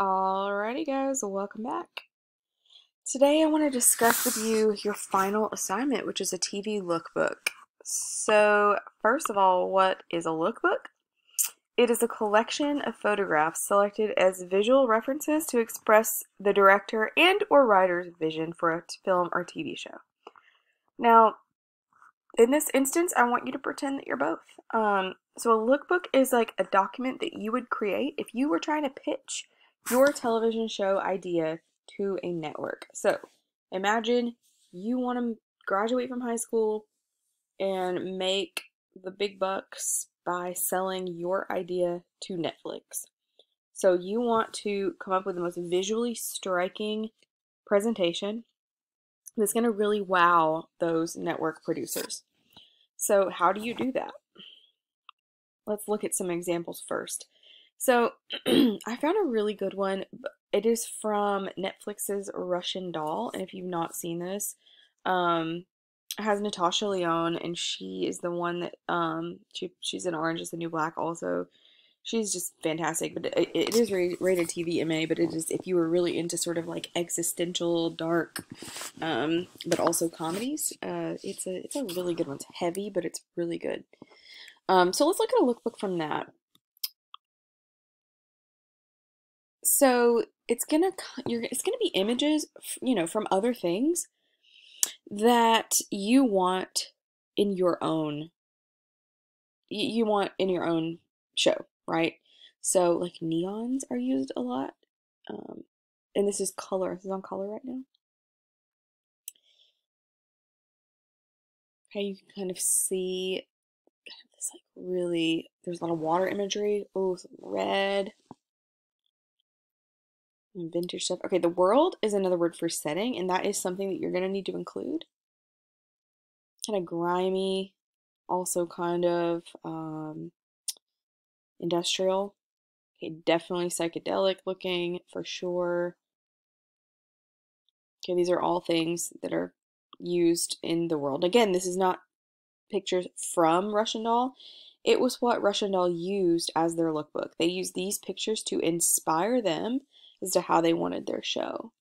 Alrighty guys, welcome back. Today I want to discuss with you your final assignment, which is a TV lookbook. So first of all, what is a lookbook? It is a collection of photographs selected as visual references to express the director and or writer's vision for a film or TV show. Now, in this instance, I want you to pretend that you're both. Um, so a lookbook is like a document that you would create if you were trying to pitch your television show idea to a network. So imagine you want to graduate from high school and make the big bucks by selling your idea to Netflix. So you want to come up with the most visually striking presentation that's going to really wow those network producers. So how do you do that? Let's look at some examples first. So I found a really good one. It is from Netflix's Russian Doll, and if you've not seen this, um, it has Natasha Lyonne, and she is the one that um she she's in Orange is the New Black also. She's just fantastic, but it, it is rated TV MA. But it is if you were really into sort of like existential, dark, um, but also comedies. Uh, it's a it's a really good one. It's heavy, but it's really good. Um, so let's look at a lookbook from that. So it's gonna you're it's gonna be images you know from other things that you want in your own you want in your own show right? So like neons are used a lot um, and this is color this is on color right now. Okay you can kind of see this like really there's a lot of water imagery. Oh red vintage stuff. Okay, the world is another word for setting, and that is something that you're going to need to include. Kind of grimy, also kind of um, industrial. Okay, definitely psychedelic looking for sure. Okay, these are all things that are used in the world. Again, this is not pictures from Russian Doll. It was what Russian Doll used as their lookbook. They used these pictures to inspire them as to how they wanted their show.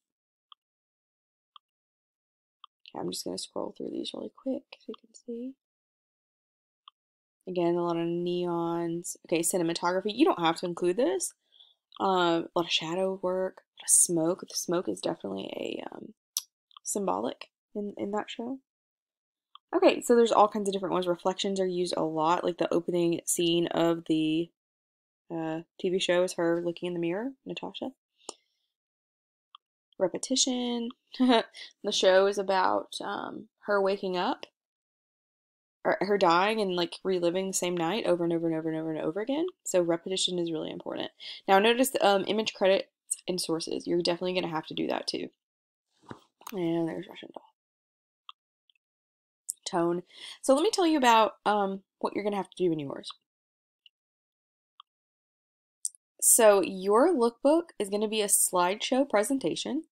Okay, I'm just going to scroll through these really quick so you can see. Again, a lot of neons. Okay, cinematography. You don't have to include this. Um, a lot of shadow work, a lot of smoke. The smoke is definitely a um, symbolic in, in that show. Okay, so there's all kinds of different ones. Reflections are used a lot, like the opening scene of the uh, TV show is her looking in the mirror, Natasha repetition. the show is about um, her waking up or her dying and like reliving the same night over and over and over and over and over again. So repetition is really important. Now notice the um, image credits and sources. You're definitely going to have to do that too. And there's Russian doll. Tone. So let me tell you about um, what you're going to have to do in yours. So your lookbook is going to be a slideshow presentation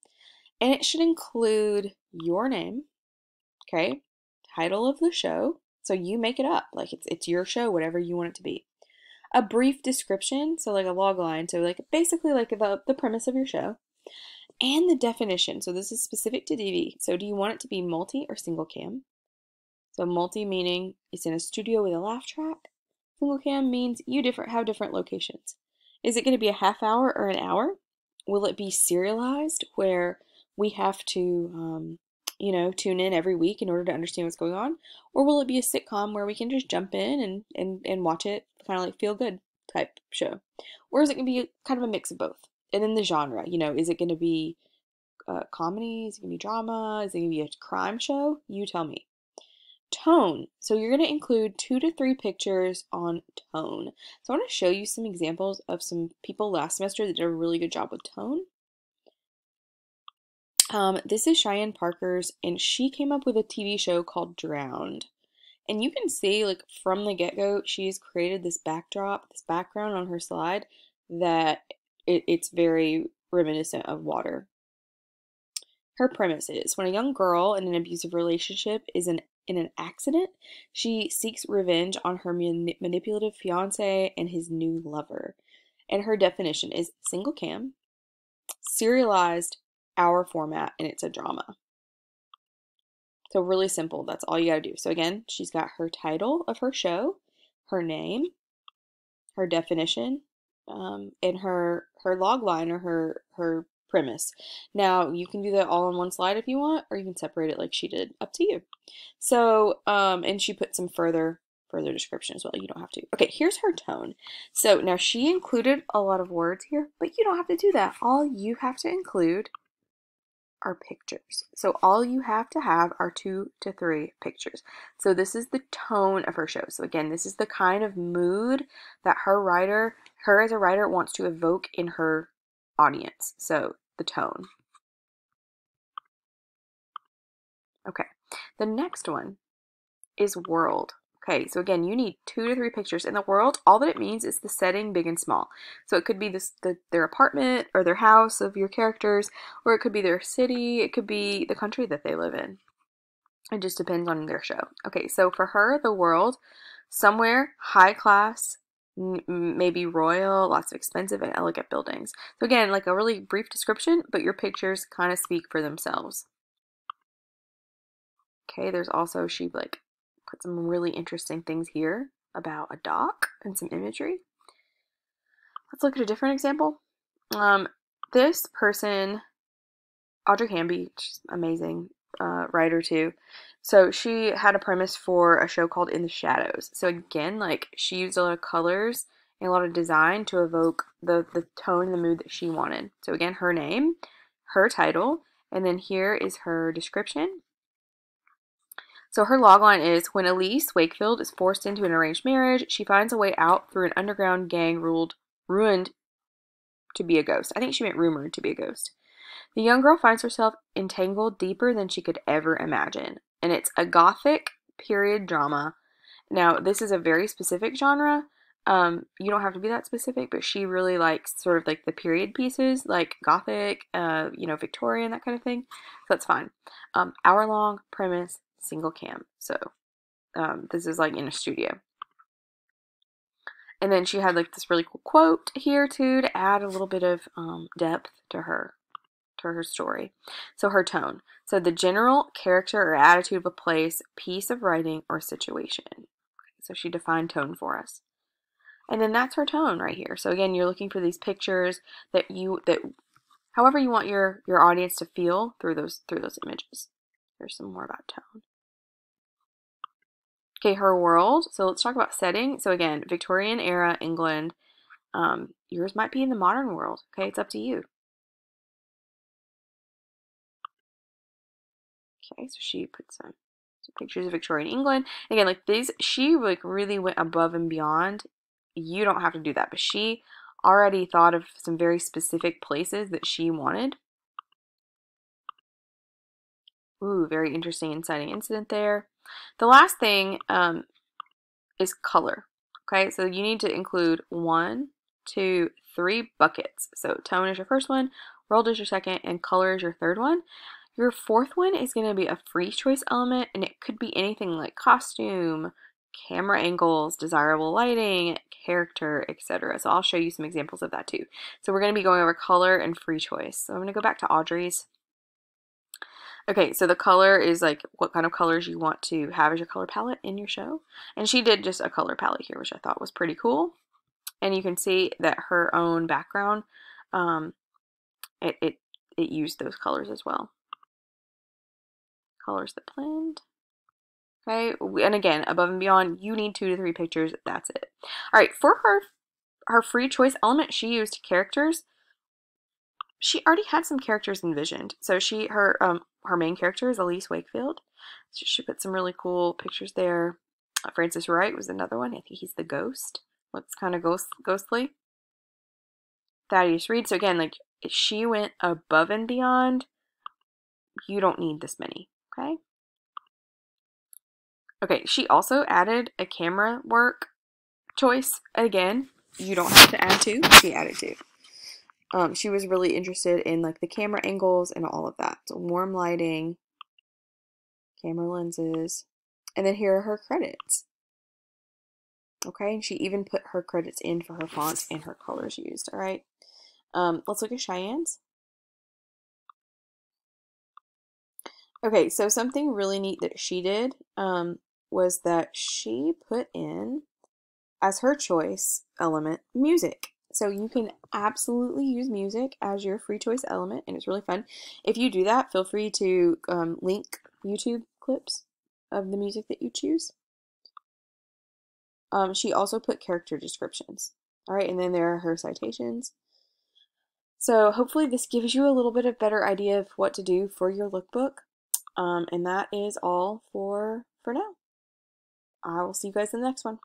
and it should include your name, okay, title of the show, so you make it up, like it's, it's your show, whatever you want it to be. A brief description, so like a log line, so like basically like the, the premise of your show. And the definition, so this is specific to TV. So do you want it to be multi or single cam? So multi meaning it's in a studio with a laugh track. Single cam means you different have different locations. Is it going to be a half hour or an hour? Will it be serialized where we have to, um, you know, tune in every week in order to understand what's going on? Or will it be a sitcom where we can just jump in and, and, and watch it, kind of like feel good type show? Or is it going to be kind of a mix of both? And then the genre, you know, is it going to be uh, comedy? Is it going to be drama? Is it going to be a crime show? You tell me. Tone. So you're going to include two to three pictures on tone. So I want to show you some examples of some people last semester that did a really good job with tone. Um, this is Cheyenne Parker's, and she came up with a TV show called Drowned. And you can see, like, from the get go, she's created this backdrop, this background on her slide that it, it's very reminiscent of water. Her premise is when a young girl in an abusive relationship is an in an accident, she seeks revenge on her manipulative fiance and his new lover. And her definition is single cam, serialized hour format and it's a drama. So really simple. That's all you got to do. So again, she's got her title of her show, her name, her definition, um, and her her log line or her her premise. Now you can do that all on one slide if you want, or you can separate it like she did. Up to you. So um, and she put some further further description as well. You don't have to. Okay, here's her tone. So now she included a lot of words here, but you don't have to do that. All you have to include are pictures. So all you have to have are two to three pictures. So this is the tone of her show. So again, this is the kind of mood that her writer, her as a writer wants to evoke in her audience. So the tone. Okay. The next one is world. Okay, so again, you need two to three pictures. In the world, all that it means is the setting, big and small. So it could be this, the, their apartment or their house of your characters, or it could be their city, it could be the country that they live in. It just depends on their show. Okay, so for her, the world, somewhere high class, maybe royal, lots of expensive and elegant buildings. So again, like a really brief description, but your pictures kind of speak for themselves. Okay, there's also she like put some really interesting things here about a dock and some imagery. Let's look at a different example. Um, this person, Audrey Hamby, she's amazing uh, writer too. So she had a premise for a show called In the Shadows. So again, like she used a lot of colors and a lot of design to evoke the the tone and the mood that she wanted. So again, her name, her title, and then here is her description. So her logline is when Elise Wakefield is forced into an arranged marriage, she finds a way out through an underground gang ruled ruined to be a ghost. I think she meant rumored to be a ghost. The young girl finds herself entangled deeper than she could ever imagine, and it's a gothic period drama. Now, this is a very specific genre. Um, you don't have to be that specific, but she really likes sort of like the period pieces, like gothic, uh, you know, Victorian, that kind of thing. So that's fine. Um, hour long premise, single cam. So um, this is like in a studio. And then she had like this really cool quote here too to add a little bit of um, depth to her to her story. So her tone. So the general character or attitude of a place, piece of writing, or situation. So she defined tone for us. And then that's her tone right here. So again, you're looking for these pictures that you that however you want your your audience to feel through those through those images. Here's some more about tone. Okay, her world. So let's talk about setting. So again, Victorian era England. Um, yours might be in the modern world. Okay, it's up to you. Okay, so she put some, some pictures of Victorian England. Again, like these, she like really went above and beyond. You don't have to do that, but she already thought of some very specific places that she wanted. Ooh, very interesting inciting incident there. The last thing um, is color. Okay, so you need to include one, two, three buckets. So tone is your first one, world is your second, and color is your third one. Your fourth one is going to be a free choice element, and it could be anything like costume, camera angles, desirable lighting, character, etc. So I'll show you some examples of that too. So we're going to be going over color and free choice. So I'm going to go back to Audrey's. Okay, so the color is like what kind of colors you want to have as your color palette in your show. And she did just a color palette here, which I thought was pretty cool. And you can see that her own background, um, it, it, it used those colors as well colors that blend. Okay, and again, above and beyond, you need two to three pictures. That's it. All right, for her her free choice element, she used characters. She already had some characters envisioned. So she her um her main character is Elise Wakefield. So she put some really cool pictures there. Uh, Francis Wright was another one. I think he's the ghost. Looks kind of ghost ghostly. Thaddeus Reed. So again, like she went above and beyond. You don't need this many. Okay. Okay, she also added a camera work choice. Again, you don't have to add two. She added two. Um, she was really interested in like the camera angles and all of that. So warm lighting, camera lenses, and then here are her credits. Okay, and she even put her credits in for her fonts and her colors used. All right, um, let's look at Cheyenne's. Okay, so something really neat that she did um, was that she put in as her choice element music. So you can absolutely use music as your free choice element, and it's really fun. If you do that, feel free to um, link YouTube clips of the music that you choose. Um, she also put character descriptions. All right, and then there are her citations. So hopefully this gives you a little bit of better idea of what to do for your lookbook. Um, and that is all for for now. I will see you guys in the next one.